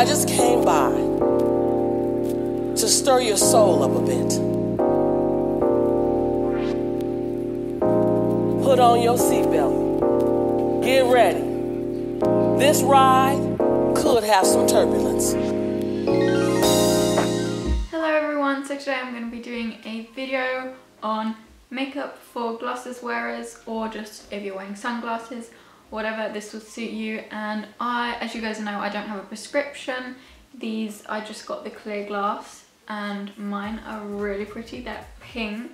I just came by to stir your soul up a bit. Put on your seatbelt. Get ready. This ride could have some turbulence. Hello everyone, so today I'm going to be doing a video on makeup for glasses wearers or just if you're wearing sunglasses whatever this will suit you. And I as you guys know I don't have a prescription. These I just got the clear glass and mine are really pretty. They're pink.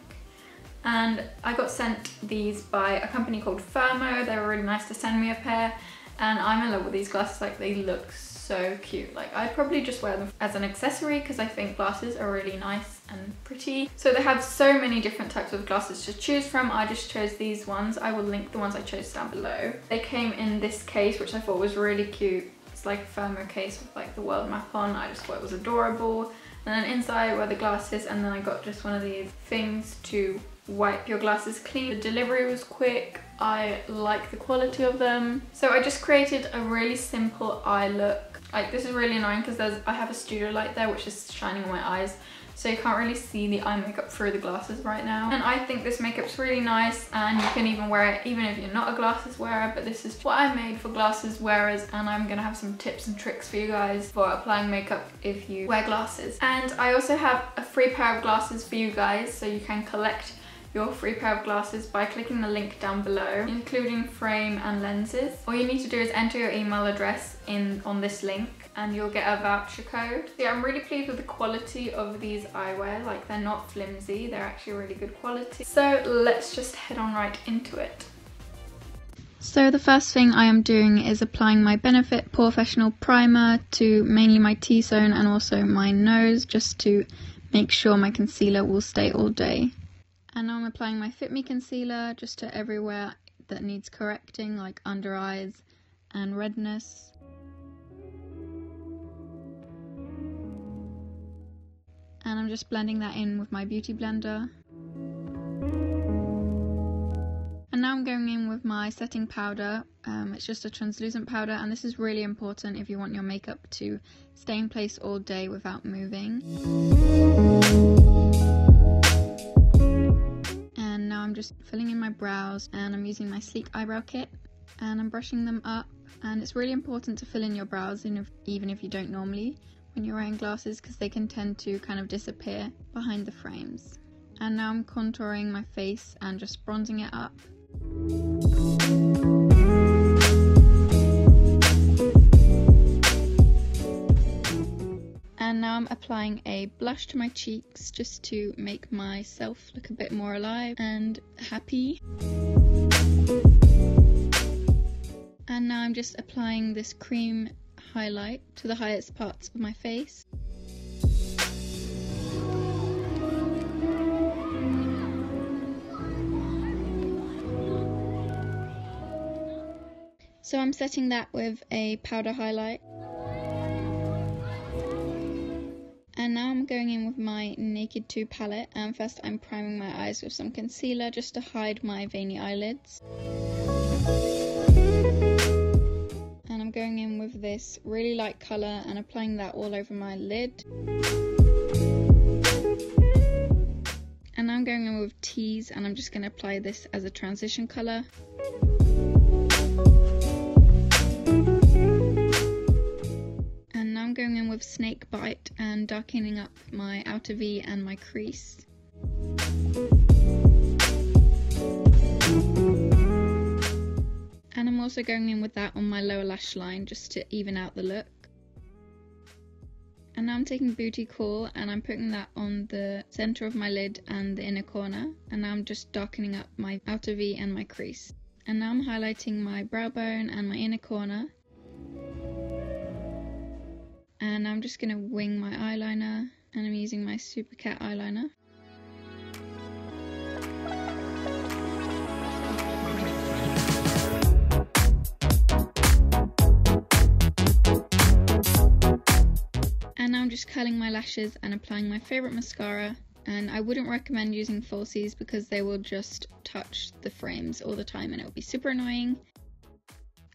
And I got sent these by a company called Firmoo they were really nice to send me a pair. And I'm in love with these glasses. Like they look so cute. Like I'd probably just wear them as an accessory because I think glasses are really nice and pretty. So they have so many different types of glasses to choose from. I just chose these ones. I will link the ones I chose down below. They came in this case which I thought was really cute. It's like a Firmoo case with like the world map on. I just thought it was adorable. And then inside were the glasses and then I got just one of these things to wipe your glasses clean. The delivery was quick. I like the quality of them. So I just created a really simple eye look like this is really annoying because there's I have a studio light there which is shining on my eyes so you can't really see the eye makeup through the glasses right now. And I think this makeup's really nice and you can even wear it even if you're not a glasses wearer but this is what I made for glasses wearers and I'm gonna have some tips and tricks for you guys for applying makeup if you wear glasses. And I also have a free pair of glasses for you guys so you can collect your free pair of glasses by clicking the link down below, including frame and lenses. All you need to do is enter your email address in on this link and you'll get a voucher code. Yeah, I'm really pleased with the quality of these eyewear. Like they're not flimsy, they're actually really good quality. So let's just head on right into it. So the first thing I am doing is applying my Benefit Porefessional Primer to mainly my T-zone and also my nose just to make sure my concealer will stay all day. And now I'm applying my Fit Me concealer just to everywhere that needs correcting like under eyes and redness. And I'm just blending that in with my beauty blender. And now I'm going in with my setting powder. Um, it's just a translucent powder and this is really important if you want your makeup to stay in place all day without moving. Brows and I'm using my Sleek Eyebrow Kit and I'm brushing them up and it's really important to fill in your brows even if you don't normally when you're wearing glasses because they can tend to kind of disappear behind the frames. And now I'm contouring my face and just bronzing it up. Applying a blush to my cheeks just to make myself look a bit more alive and happy. And now I'm just applying this cream highlight to the highest parts of my face. So I'm setting that with a powder highlight. And now I'm going in with my Naked 2 palette and first I'm priming my eyes with some concealer just to hide my veiny eyelids. And I'm going in with this really light colour and applying that all over my lid. And now I'm going in with Tease and I'm just going to apply this as a transition colour. Snake Bite and darkening up my outer V and my crease. And I'm also going in with that on my lower lash line just to even out the look. And now I'm taking Booty Call and I'm putting that on the center of my lid and the inner corner. And now I'm just darkening up my outer V and my crease. And now I'm highlighting my brow bone and my inner corner and I'm just going to wing my eyeliner and I'm using my Super Cat eyeliner. And now I'm just curling my lashes and applying my favourite mascara and I wouldn't recommend using falsies because they will just touch the frames all the time and it will be super annoying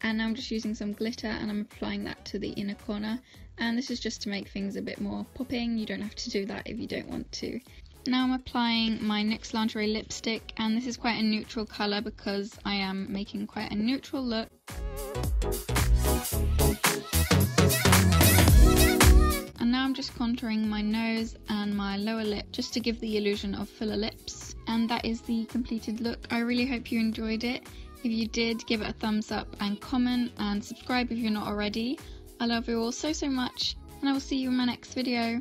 And now I'm just using some glitter and I'm applying that to the inner corner. And this is just to make things a bit more popping. You don't have to do that if you don't want to. Now I'm applying my NYX Lingerie lipstick and this is quite a neutral colour because I am making quite a neutral look. And now I'm just contouring my nose and my lower lip just to give the illusion of fuller lips. And that is the completed look. I really hope you enjoyed it. If you did, give it a thumbs up and comment and subscribe if you're not already. I love you all so so much and I will see you in my next video.